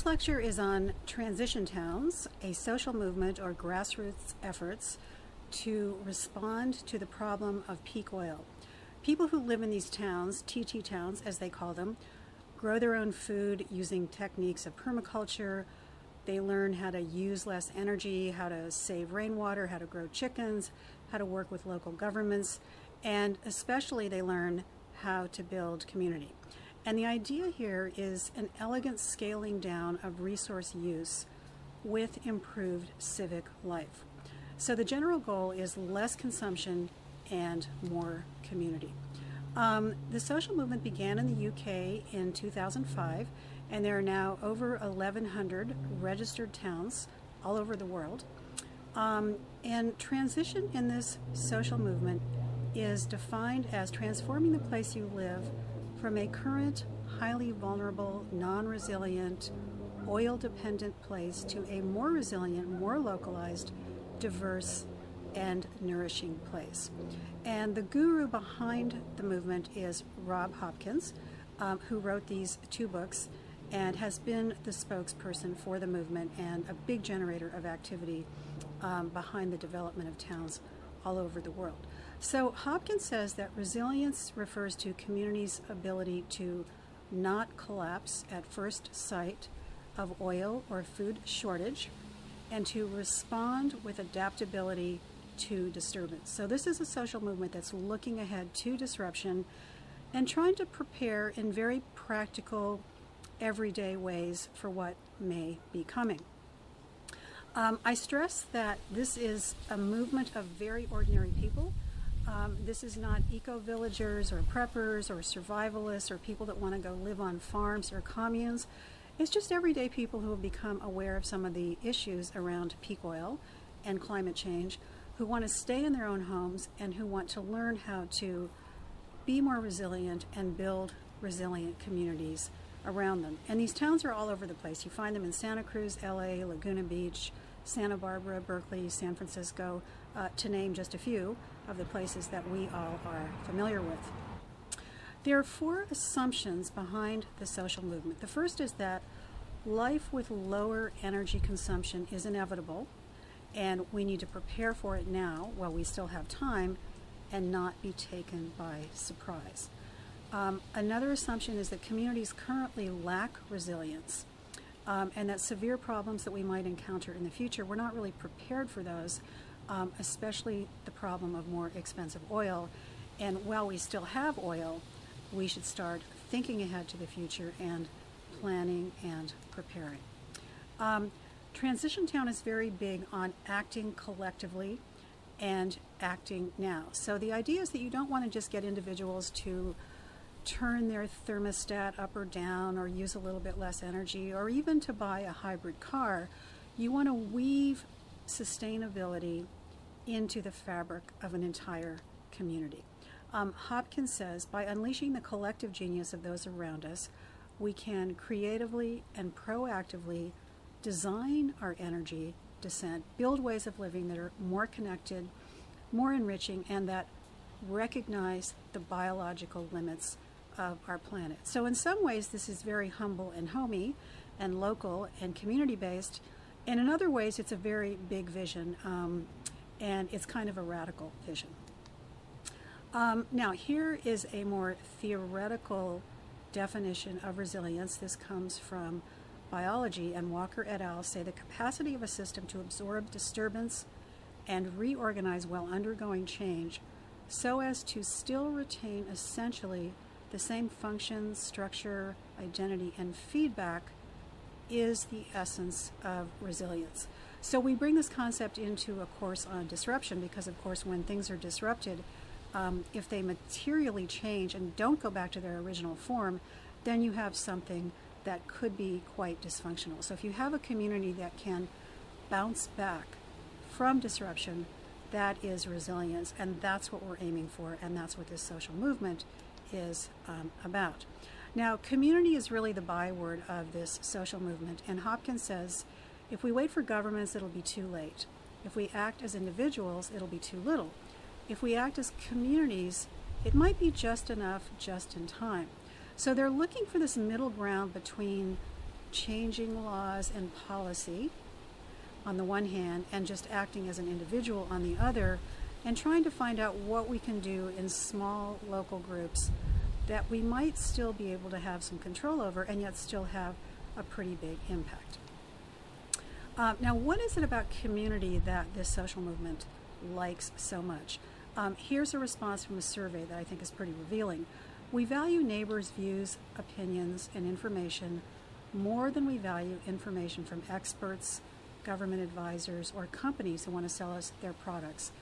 This lecture is on transition towns, a social movement or grassroots efforts to respond to the problem of peak oil. People who live in these towns, TT towns as they call them, grow their own food using techniques of permaculture. They learn how to use less energy, how to save rainwater, how to grow chickens, how to work with local governments, and especially they learn how to build community. And the idea here is an elegant scaling down of resource use with improved civic life. So the general goal is less consumption and more community. Um, the social movement began in the UK in 2005, and there are now over 1,100 registered towns all over the world. Um, and transition in this social movement is defined as transforming the place you live from a current, highly vulnerable, non resilient, oil dependent place to a more resilient, more localized, diverse, and nourishing place. And the guru behind the movement is Rob Hopkins, um, who wrote these two books and has been the spokesperson for the movement and a big generator of activity um, behind the development of towns all over the world. So Hopkins says that resilience refers to communities' ability to not collapse at first sight of oil or food shortage and to respond with adaptability to disturbance. So this is a social movement that's looking ahead to disruption and trying to prepare in very practical, everyday ways for what may be coming. Um, I stress that this is a movement of very ordinary people. Um, this is not eco-villagers or preppers or survivalists or people that want to go live on farms or communes. It's just everyday people who have become aware of some of the issues around peak oil and climate change, who want to stay in their own homes and who want to learn how to be more resilient and build resilient communities around them. And these towns are all over the place. You find them in Santa Cruz, LA, Laguna Beach, Santa Barbara, Berkeley, San Francisco, uh, to name just a few of the places that we all are familiar with. There are four assumptions behind the social movement. The first is that life with lower energy consumption is inevitable, and we need to prepare for it now while we still have time and not be taken by surprise. Um, another assumption is that communities currently lack resilience um, and that severe problems that we might encounter in the future, we're not really prepared for those, um, especially the problem of more expensive oil. And while we still have oil, we should start thinking ahead to the future and planning and preparing. Um, Transition Town is very big on acting collectively and acting now. So the idea is that you don't want to just get individuals to turn their thermostat up or down or use a little bit less energy or even to buy a hybrid car, you want to weave sustainability into the fabric of an entire community. Um, Hopkins says by unleashing the collective genius of those around us, we can creatively and proactively design our energy descent, build ways of living that are more connected, more enriching, and that recognize the biological limits of our planet. So in some ways this is very humble and homey and local and community based and in other ways it's a very big vision um, and it's kind of a radical vision. Um, now here is a more theoretical definition of resilience. This comes from biology and Walker et al. say the capacity of a system to absorb disturbance and reorganize while undergoing change so as to still retain essentially the same functions, structure, identity, and feedback is the essence of resilience. So we bring this concept into a course on disruption because, of course, when things are disrupted, um, if they materially change and don't go back to their original form, then you have something that could be quite dysfunctional. So if you have a community that can bounce back from disruption, that is resilience, and that's what we're aiming for, and that's what this social movement is um, about. Now, community is really the byword of this social movement, and Hopkins says if we wait for governments, it'll be too late. If we act as individuals, it'll be too little. If we act as communities, it might be just enough just in time. So they're looking for this middle ground between changing laws and policy on the one hand and just acting as an individual on the other and trying to find out what we can do in small local groups that we might still be able to have some control over and yet still have a pretty big impact. Uh, now, what is it about community that this social movement likes so much? Um, here's a response from a survey that I think is pretty revealing. We value neighbors' views, opinions, and information more than we value information from experts, government advisors, or companies who want to sell us their products.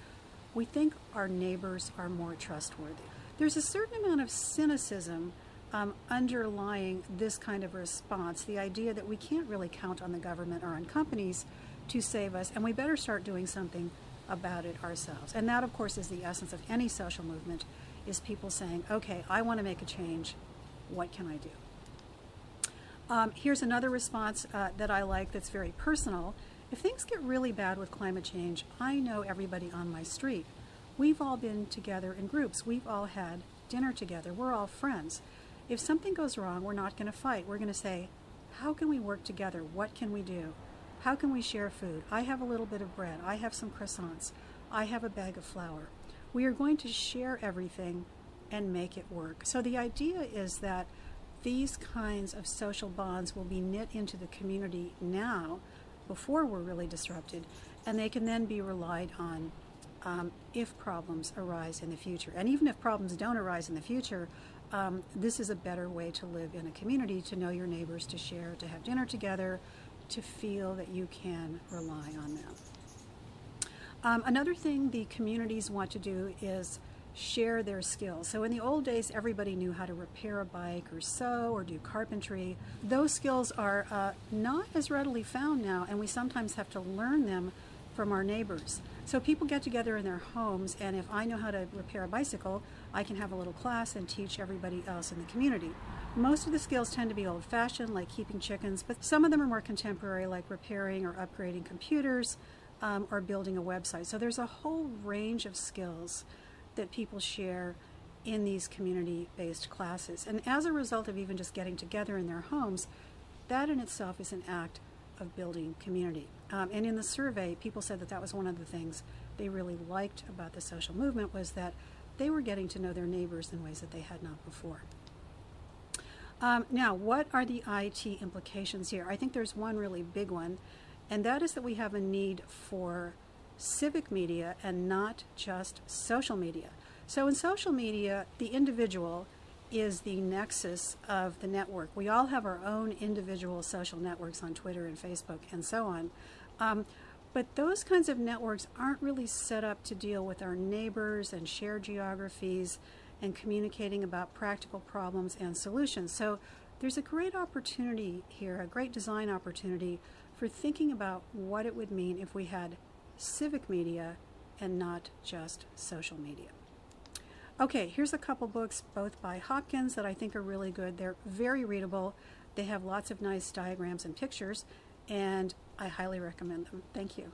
We think our neighbors are more trustworthy. There's a certain amount of cynicism um, underlying this kind of response the idea that we can't really count on the government or on companies to save us, and we better start doing something about it ourselves. And that, of course, is the essence of any social movement, is people saying, okay, I want to make a change. What can I do? Um, here's another response uh, that I like that's very personal. If things get really bad with climate change, I know everybody on my street. We've all been together in groups. We've all had dinner together. We're all friends. If something goes wrong, we're not going to fight. We're going to say, how can we work together? What can we do? How can we share food? I have a little bit of bread. I have some croissants. I have a bag of flour. We are going to share everything and make it work. So the idea is that these kinds of social bonds will be knit into the community now before we're really disrupted, and they can then be relied on um, if problems arise in the future. And even if problems don't arise in the future, um, this is a better way to live in a community, to know your neighbors, to share, to have dinner together, to feel that you can rely on them. Um, another thing the communities want to do is share their skills. So in the old days, everybody knew how to repair a bike or sew or do carpentry. Those skills are uh, not as readily found now, and we sometimes have to learn them from our neighbors. So people get together in their homes, and if I know how to repair a bicycle, I can have a little class and teach everybody else in the community. Most of the skills tend to be old fashioned, like keeping chickens, but some of them are more contemporary, like repairing or upgrading computers um, or building a website. So there's a whole range of skills that people share in these community based classes. And as a result of even just getting together in their homes, that in itself is an act of building community. Um, and in the survey, people said that that was one of the things they really liked about the social movement was that they were getting to know their neighbors in ways that they had not before. Um, now, what are the IT implications here? I think there's one really big one, and that is that we have a need for civic media and not just social media. So in social media, the individual is the nexus of the network. We all have our own individual social networks on Twitter and Facebook and so on. Um, but those kinds of networks aren't really set up to deal with our neighbors and share geographies and communicating about practical problems and solutions. So there's a great opportunity here, a great design opportunity for thinking about what it would mean if we had civic media and not just social media. Okay, here's a couple books, both by Hopkins, that I think are really good. They're very readable. They have lots of nice diagrams and pictures, and I highly recommend them. Thank you.